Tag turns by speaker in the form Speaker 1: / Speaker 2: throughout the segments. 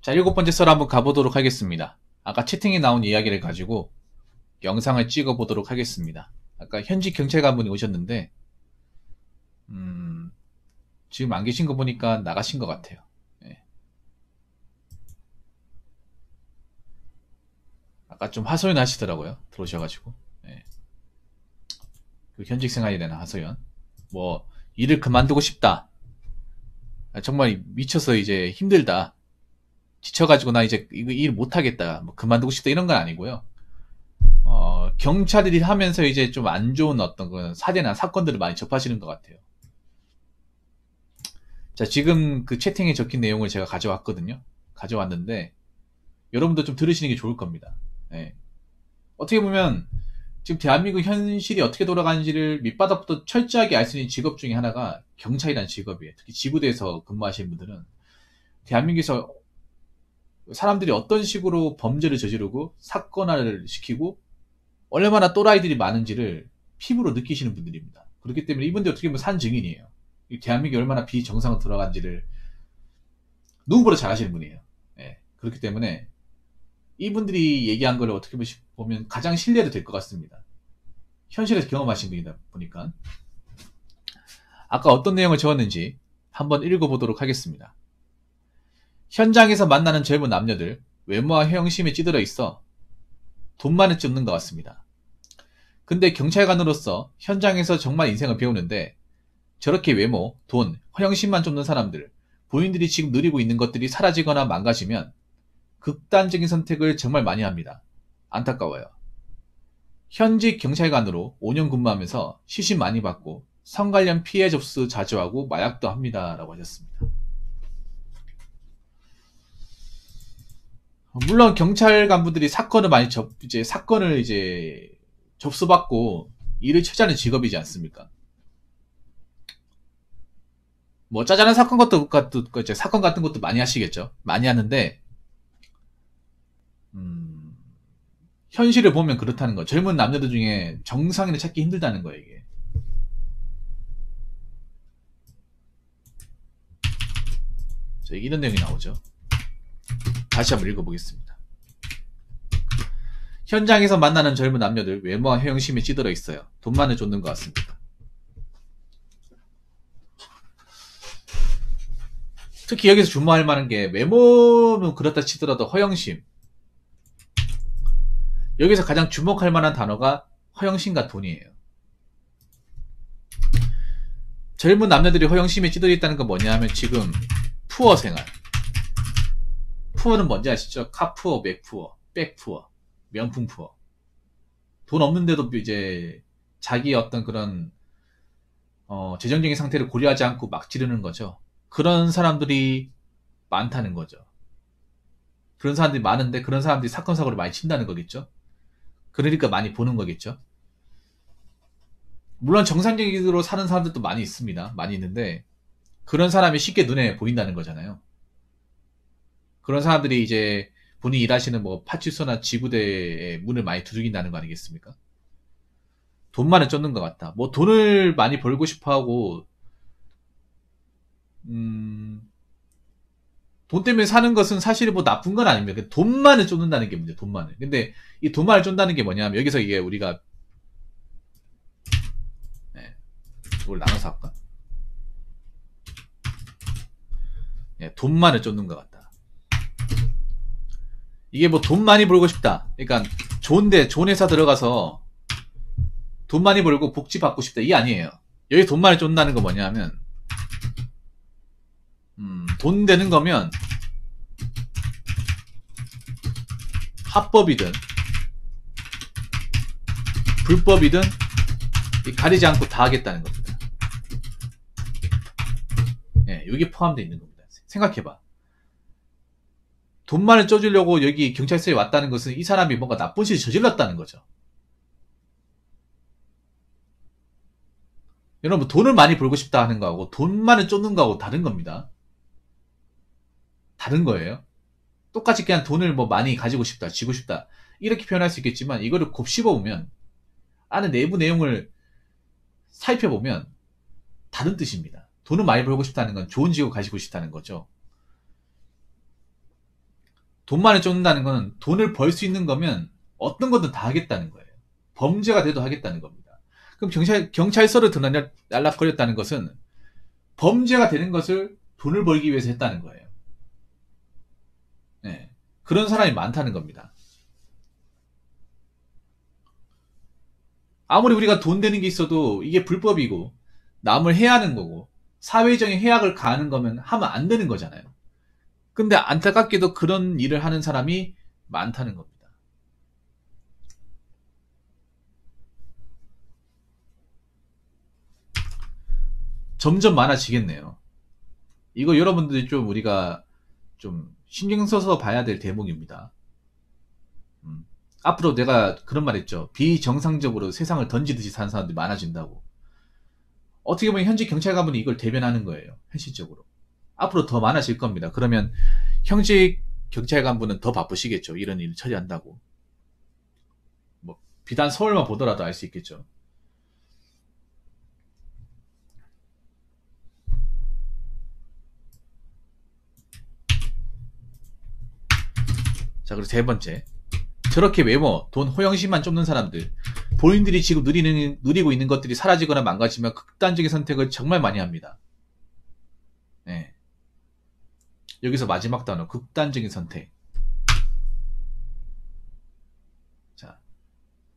Speaker 1: 자, 일곱 번째 썰 한번 가보도록 하겠습니다. 아까 채팅에 나온 이야기를 가지고 영상을 찍어 보도록 하겠습니다. 아까 현직 경찰관분이 오셨는데, 음, 지금 안 계신 거 보니까 나가신 것 같아요. 예. 아까 좀 하소연 하시더라고요. 들어오셔가지고. 예. 그 현직 생활에 대한 하소연. 뭐, 일을 그만두고 싶다. 아, 정말 미쳐서 이제 힘들다. 지쳐가지고 나 이제 이거 일 못하겠다. 뭐 그만두고 싶다 이런 건 아니고요. 어, 경찰일이 하면서 이제 좀 안 좋은 어떤 그 사례나 사건들을 많이 접하시는 것 같아요. 자, 지금 그 채팅에 적힌 내용을 제가 가져왔거든요. 가져왔는데, 여러분도 좀 들으시는 게 좋을 겁니다. 예. 어떻게 보면, 지금 대한민국 현실이 어떻게 돌아가는지를 밑바닥부터 철저하게 알 수 있는 직업 중에 하나가 경찰이라는 직업이에요. 특히 지구대에서 근무하시는 분들은 대한민국에서 사람들이 어떤 식으로 범죄를 저지르고 사건화를 시키고 얼마나 또라이들이 많은지를 피부로 느끼시는 분들입니다. 그렇기 때문에 이분들이 어떻게 보면 산 증인이에요. 대한민국이 얼마나 비정상으로 돌아간지를 누구보다 잘 아시는 분이에요. 네. 그렇기 때문에 이분들이 얘기한 걸 어떻게 보면 가장 신뢰도 될 것 같습니다. 현실에서 경험하신 분이다 보니까. 아까 어떤 내용을 적었는지 한번 읽어보도록 하겠습니다. 현장에서 만나는 젊은 남녀들, 외모와 헤형심에 찌들어 있어 돈만은 쫓는 것 같습니다. 근데 경찰관으로서 현장에서 정말 인생을 배우는데 저렇게 외모, 돈, 허영심만 쫓는 사람들, 본인들이 지금 누리고 있는 것들이 사라지거나 망가지면 극단적인 선택을 정말 많이 합니다. 안타까워요. 현직 경찰관으로 5년 근무하면서 시신 많이 받고 성 관련 피해 접수 자주 하고 마약도 합니다. 라고 하셨습니다. 물론 경찰 간부들이 사건을 많이 접 이제 사건을 이제 접수받고 일을 처리하는 직업이지 않습니까? 뭐 짜잘한 사건 것도 같은 이제 사건 같은 것도 많이 하시겠죠. 많이 하는데 음, 현실을 보면 그렇다는 거. 젊은 남자들 중에 정상인을 찾기 힘들다는 거예요 이게. 자, 이런 내용이 나오죠. 다시 한번 읽어보겠습니다. 현장에서 만나는 젊은 남녀들 외모와 헤형심에 찌들어 있어요. 돈만을 쫓는 것 같습니다. 특히 여기서 주목할 만한 게 외모는 그렇다 치더라도 허영심. 여기서 가장 주목할 만한 단어가 허영심과 돈이에요. 젊은 남녀들이 허영심에 찌들어 있다는 건 뭐냐 하면 지금 푸어 생활. 푸어는 뭔지 아시죠? 카푸어, 맥푸어, 백푸어, 명품 푸어. 돈 없는데도 이제 자기 어떤 그런 어, 재정적인 상태를 고려하지 않고 막 지르는 거죠. 그런 사람들이 많다는 거죠. 그런 사람들이 많은데 그런 사람들이 사건 사고를 많이 친다는 거겠죠. 그러니까 많이 보는 거겠죠. 물론 정상적으로 사는 사람들도 많이 있습니다. 많이 있는데 그런 사람이 쉽게 눈에 보인다는 거잖아요. 그런 사람들이 이제 본인이 일하시는 뭐 파출소나 지구대에 문을 많이 두들긴다는 거 아니겠습니까? 돈만을 쫓는 것 같다. 뭐 돈을 많이 벌고 싶어 하고, 음, 돈 때문에 사는 것은 사실 뭐 나쁜 건 아닙니다. 돈만을 쫓는다는 게 문제, 돈만을. 근데 이 돈만을 쫓는다는 게 뭐냐면 여기서 이게 우리가, 네, 이걸 나눠서 할까? 네, 돈만을 쫓는 것 같다. 이게 뭐 돈 많이 벌고 싶다. 그러니까 좋은데 좋은 회사 들어가서 돈 많이 벌고 복지 받고 싶다. 이게 아니에요. 여기 돈 많이 쫓는다는 거 뭐냐면 음, 돈 되는 거면 합법이든 불법이든 가리지 않고 다 하겠다는 겁니다. 예, 여기 포함되어 있는 겁니다. 생각해봐. 돈만을 쪄주려고 여기 경찰서에 왔다는 것은 이 사람이 뭔가 나쁜 짓을 저질렀다는 거죠. 여러분 돈을 많이 벌고 싶다 하는 거하고 돈만을 쫓는 거하고 다른 겁니다. 다른 거예요. 똑같이 그냥 돈을 뭐 많이 가지고 싶다, 쥐고 싶다 이렇게 표현할 수 있겠지만 이거를 곱씹어 보면 안에 내부 내용을 살펴보면 다른 뜻입니다. 돈을 많이 벌고 싶다는 건 좋은 직업 가지고 싶다는 거죠. 돈만을 쫓는다는 거는 돈을 벌 수 있는 거면 어떤 거든 다 하겠다는 거예요. 범죄가 돼도 하겠다는 겁니다. 그럼 경찰, 경찰서를 들락거렸다는 것은 범죄가 되는 것을 돈을 벌기 위해서 했다는 거예요. 네. 그런 사람이 많다는 겁니다. 아무리 우리가 돈 되는 게 있어도 이게 불법이고 남을 해하는 거고 사회적인 해악을 가하는 거면 하면 안 되는 거잖아요. 근데 안타깝게도 그런 일을 하는 사람이 많다는 겁니다. 점점 많아지겠네요. 이거 여러분들이 좀 우리가 좀 신경 써서 봐야 될 대목입니다. 음. 앞으로 내가 그런 말 했죠. 비정상적으로 세상을 던지듯이 사는 사람들이 많아진다고. 어떻게 보면 현직 경찰관분이 이걸 대변하는 거예요. 현실적으로. 앞으로 더 많아질 겁니다. 그러면 형직 경찰관분은 더 바쁘시겠죠. 이런 일을 처리한다고. 뭐 비단 서울만 보더라도 알 수 있겠죠. 자, 그리고 세 번째. 저렇게 외모, 돈, 호영심만 쫓는 사람들. 본인들이 지금 누리는, 누리고 있는 것들이 사라지거나 망가지면 극단적인 선택을 정말 많이 합니다. 네. 여기서 마지막 단어, 극단적인 선택. 자,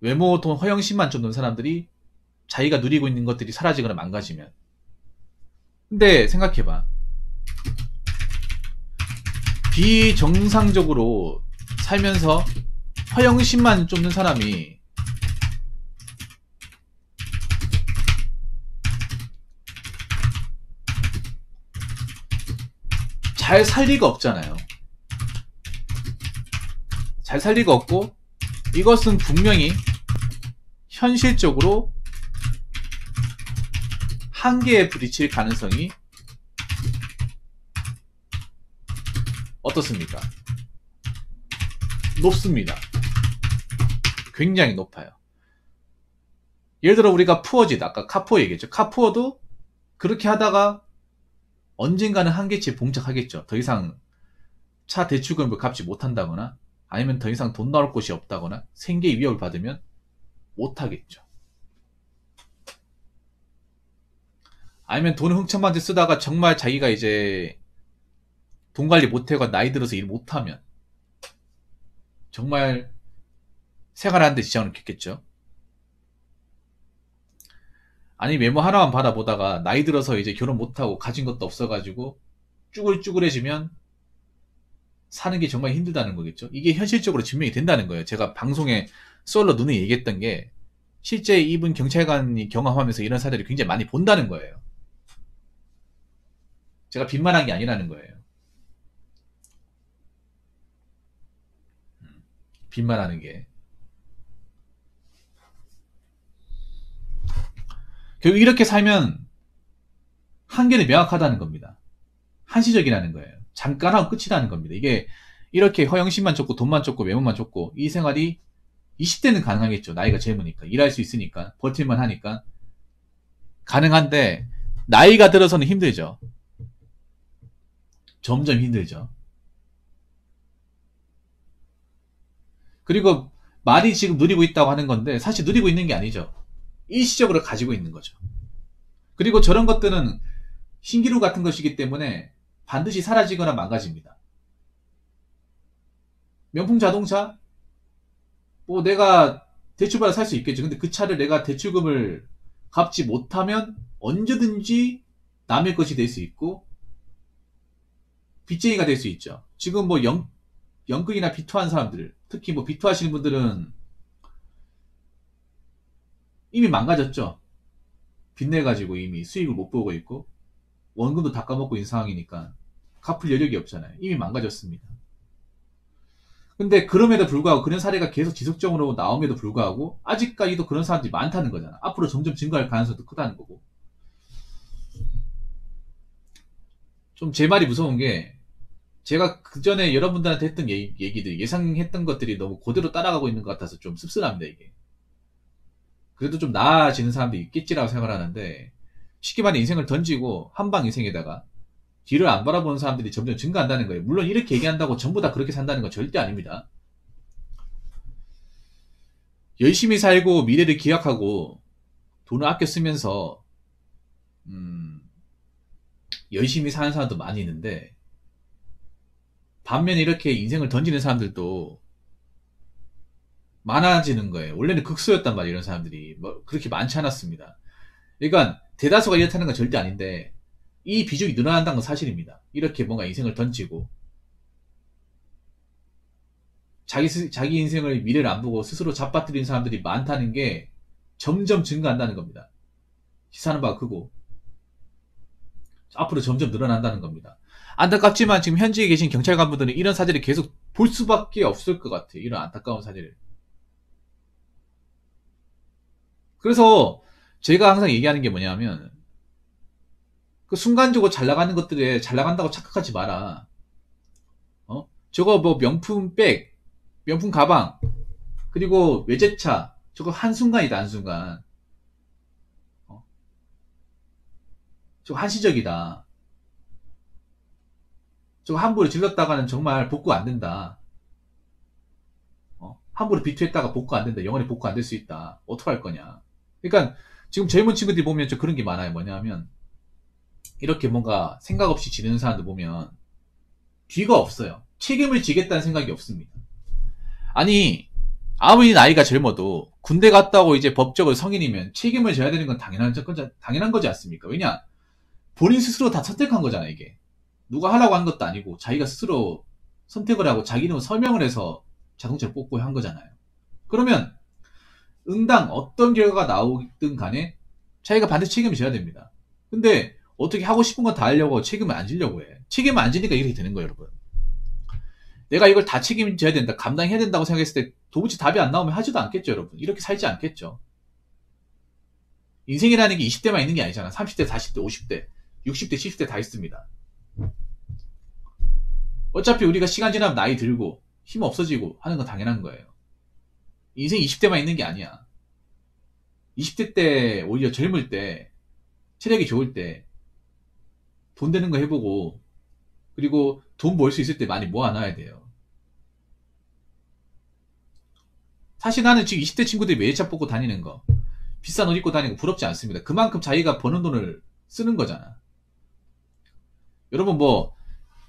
Speaker 1: 외모, 돈, 허영심만 쫓는 사람들이 자기가 누리고 있는 것들이 사라지거나 망가지면. 근데 생각해봐. 비정상적으로 살면서 허영심만 쫓는 사람이 잘 살 리가 없잖아요. 잘 살 리가 없고 이것은 분명히 현실적으로 한계에 부딪힐 가능성이 어떻습니까? 높습니다. 굉장히 높아요. 예를 들어 우리가 푸어짓, 아까 카푸어 얘기했죠. 카푸어도 그렇게 하다가 언젠가는 한계치에 봉착하겠죠. 더 이상 차 대출금을 갚지 못한다거나 아니면 더 이상 돈 나올 곳이 없다거나 생계의 위협을 받으면 못하겠죠. 아니면 돈을 흥청만데 쓰다가 정말 자기가 이제 돈 관리 못해가 나이 들어서 일 못하면 정말 생활하는데 지장을 겪겠죠. 아니 외모 하나만 바라보다가 나이 들어서 이제 결혼 못하고 가진 것도 없어가지고 쭈글쭈글해지면 사는 게 정말 힘들다는 거겠죠. 이게 현실적으로 증명이 된다는 거예요. 제가 방송에 솔로 눈에 얘기했던 게 실제 이분 경찰관이 경험하면서 이런 사례를 굉장히 많이 본다는 거예요. 제가 빈말한 게 아니라는 거예요. 빈말하는 게. 결국 이렇게 살면 한계는 명확하다는 겁니다. 한시적이라는 거예요. 잠깐 하고 끝이라는 겁니다. 이게 이렇게 허영심만 쫓고 돈만 쫓고 외모만 쫓고 이 생활이 20대는 가능하겠죠. 나이가 젊으니까. 일할 수 있으니까. 버틸만 하니까. 가능한데 나이가 들어서는 힘들죠. 점점 힘들죠. 그리고 말이 지금 누리고 있다고 하는 건데 사실 누리고 있는 게 아니죠. 일시적으로 가지고 있는 거죠. 그리고 저런 것들은 신기루 같은 것이기 때문에 반드시 사라지거나 망가집니다. 명품 자동차? 뭐 내가 대출받아 살 수 있겠죠. 근데 그 차를 내가 대출금을 갚지 못하면 언제든지 남의 것이 될 수 있고 빚쟁이가 될 수 있죠. 지금 뭐 영, 연극이나 비투한 사람들, 특히 뭐 비투하시는 분들은 이미 망가졌죠. 빚내가지고 이미 수익을 못 보고 있고, 원금도 다 까먹고 있는 상황이니까, 갚을 여력이 없잖아요. 이미 망가졌습니다. 근데 그럼에도 불구하고 그런 사례가 계속 지속적으로 나옴에도 불구하고 아직까지도 그런 사람들이 많다는 거잖아. 앞으로 점점 증가할 가능성도 크다는 거고. 좀 제 말이 무서운 게 제가 그 전에 여러분들한테 했던 얘기, 들 예상했던 것들이 너무 그대로 따라가고 있는 것 같아서 좀 씁쓸합니다, 이게. 그래도 좀 나아지는 사람도 있겠지라고 생각을 하는데, 쉽게 말해 인생을 던지고, 한방 인생에다가, 뒤를 안 바라보는 사람들이 점점 증가한다는 거예요. 물론 이렇게 얘기한다고 전부 다 그렇게 산다는 건 절대 아닙니다. 열심히 살고 미래를 기약하고 돈을 아껴 쓰면서 음, 열심히 사는 사람도 많이 있는데 반면에 이렇게 인생을 던지는 사람들도 많아지는 거예요. 원래는 극소였단 말이에요. 이런 사람들이 뭐 그렇게 많지 않았습니다. 그러니까 대다수가 이렇다는 건 절대 아닌데 이 비중이 늘어난다는 건 사실입니다. 이렇게 뭔가 인생을 던지고 자기 스, 자기 인생을 미래를 안 보고 스스로 잡아뜨린 사람들이 많다는 게 점점 증가한다는 겁니다. 시사하는 바가 크고 앞으로 점점 늘어난다는 겁니다. 안타깝지만 지금 현지에 계신 경찰 관분들은 이런 사례를 계속 볼 수밖에 없을 것 같아요. 이런 안타까운 사례를. 그래서 제가 항상 얘기하는 게 뭐냐면 그 순간적으로 잘 나가는 것들에 잘 나간다고 착각하지 마라. 어? 저거 뭐 명품 백, 명품 가방, 그리고 외제차, 저거 한순간이다, 한순간. 어? 저거 한시적이다. 저거 함부로 질렀다가는 정말 복구 안 된다. 어? 함부로 비투했다가 복구 안 된다. 영원히 복구 안 될 수 있다. 어떡할 거냐. 그러니까 지금 젊은 친구들이 보면 저 그런 게 많아요. 뭐냐면 이렇게 뭔가 생각 없이 지내는 사람들 보면 뒤가 없어요. 책임을 지겠다는 생각이 없습니다. 아니 아무리 나이가 젊어도 군대 갔다고 이제 법적으로 성인이면 책임을 져야 되는 건 당연한, 당연한 거지 않습니까? 왜냐? 본인 스스로 다 선택한 거잖아, 이게. 누가 하라고 한 것도 아니고, 자기가 스스로 선택을 하고 자기 는 설명을 해서 자동차를 뽑고 한 거잖아요. 그러면, 응당 어떤 결과가 나오든 간에 자기가 반드시 책임을 져야 됩니다. 근데, 어떻게 하고 싶은 건 다 하려고 책임을 안 지려고 해. 책임을 안 지니까 이렇게 되는 거예요, 여러분. 내가 이걸 다 책임져야 된다, 감당해야 된다고 생각했을 때 도무지 답이 안 나오면 하지도 않겠죠, 여러분. 이렇게 살지 않겠죠. 인생이라는 게 20대만 있는 게 아니잖아. 30대, 40대, 50대, 60대, 70대 다 있습니다. 어차피 우리가 시간 지나면 나이 들고 힘 없어지고 하는 건 당연한 거예요. 인생 20대만 있는 게 아니야. 20대 때 오히려 젊을 때 체력이 좋을 때 돈 되는 거 해보고 그리고 돈 벌 수 있을 때 많이 모아놔야 돼요. 사실 나는 지금 20대 친구들이 외제차 뽑고 다니는 거 비싼 옷 입고 다니는 거 부럽지 않습니다. 그만큼 자기가 버는 돈을 쓰는 거잖아. 여러분 뭐,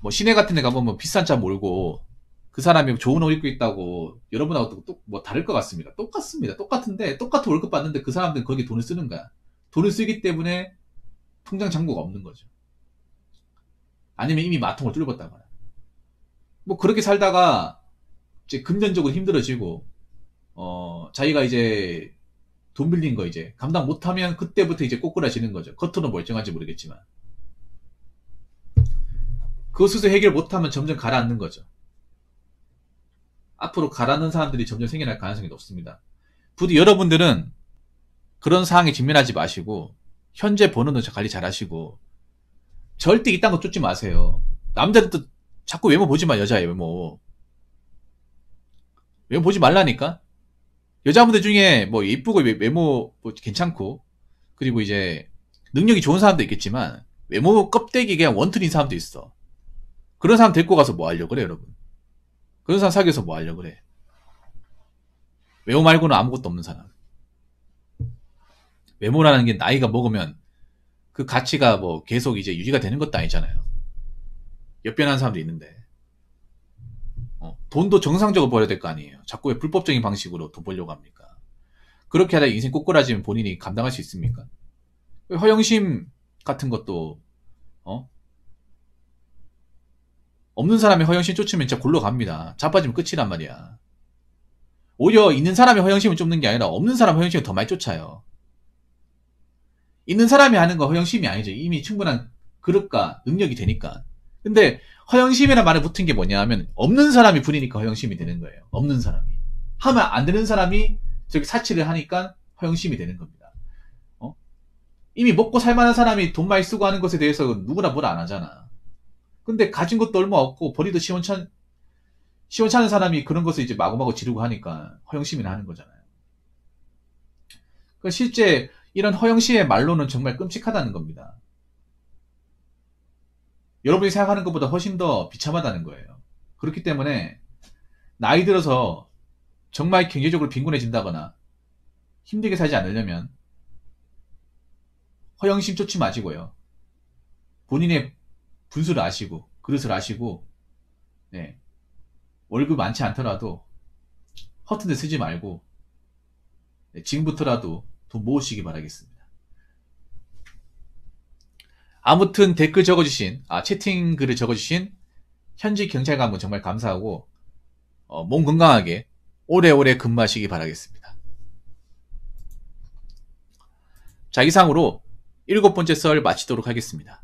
Speaker 1: 뭐 시내 같은 데 가면 뭐 비싼 차 몰고 그 사람이 좋은 옷 입고 있다고 여러분하고 또, 뭐 다를 것 같습니다. 똑같습니다. 똑같은데 똑같은 월급 받는데 그 사람들은 거기에 돈을 쓰는 거야. 돈을 쓰기 때문에 통장 잔고가 없는 거죠. 아니면 이미 마통을 뚫었다거나. 뭐 그렇게 살다가 이제 금전적으로 힘들어지고 어 자기가 이제 돈 빌린 거 이제 감당 못하면 그때부터 이제 꼬꾸라지는 거죠. 겉으로 멀쩡한지 모르겠지만 그거 스스로 해결 못하면 점점 가라앉는 거죠. 앞으로 가라앉는 사람들이 점점 생겨날 가능성이 높습니다. 부디 여러분들은 그런 상황에 직면하지 마시고 현재 번호는 관리 잘 하시고 절대 이딴 거 쫓지 마세요. 남자들도 자꾸 외모 보지 마, 여자의 외모. 외모 보지 말라니까? 여자분들 중에 뭐 예쁘고 외모 뭐 괜찮고, 그리고 이제 능력이 좋은 사람도 있겠지만, 외모 껍데기 그냥 원툴인 사람도 있어. 그런 사람 데리고 가서 뭐 하려고 그래, 여러분? 그런 사람 사귀어서 뭐 하려고 그래? 외모 말고는 아무것도 없는 사람. 외모라는 게 나이가 먹으면 그 가치가 뭐 계속 이제 유지가 되는 것도 아니잖아요. 역변한 사람도 있는데. 어, 돈도 정상적으로 벌어야 될 거 아니에요. 자꾸 왜 불법적인 방식으로 돈 벌려고 합니까? 그렇게 하다 인생 꼬꾸라지면 본인이 감당할 수 있습니까? 허영심 같은 것도, 어? 없는 사람이 허영심 쫓으면 진짜 골로 갑니다. 자빠지면 끝이란 말이야. 오히려 있는 사람이 허영심을 쫓는 게 아니라 없는 사람 허영심을 더 많이 쫓아요. 있는 사람이 하는 거 허영심이 아니죠. 이미 충분한 그릇과 능력이 되니까. 근데 허영심이라는 말에 붙은 게 뭐냐 하면 없는 사람이 부리니까 허영심이 되는 거예요. 없는 사람이. 하면 안 되는 사람이 저기 사치를 하니까 허영심이 되는 겁니다. 어? 이미 먹고 살 만한 사람이 돈 많이 쓰고 하는 것에 대해서 누구나 뭘안 하잖아. 근데 가진 것도 얼마 없고 버리도 시원찮 시원찮은 사람이 그런 것을 이제 마구마구 지르고 하니까 허영심이나 하는 거잖아요. 그 실제 이런 허영 씨의 말로는 정말 끔찍하다는 겁니다. 여러분이 생각하는 것보다 훨씬 더 비참하다는 거예요. 그렇기 때문에 나이 들어서 정말 경제적으로 빈곤해진다거나 힘들게 살지 않으려면 허영심 쫓지 마시고요. 본인의 분수를 아시고 그릇을 아시고 네. 월급 많지 않더라도 허튼 데 쓰지 말고 네, 지금부터라도 돈 모으시기 바라겠습니다. 아무튼 댓글 적어주신 아 채팅 글을 적어주신 현지 경찰 관분 정말 감사하고 어, 몸 건강하게 오래오래 근무하시기 바라겠습니다. 자 이상으로 일곱 번째 썰 마치도록 하겠습니다.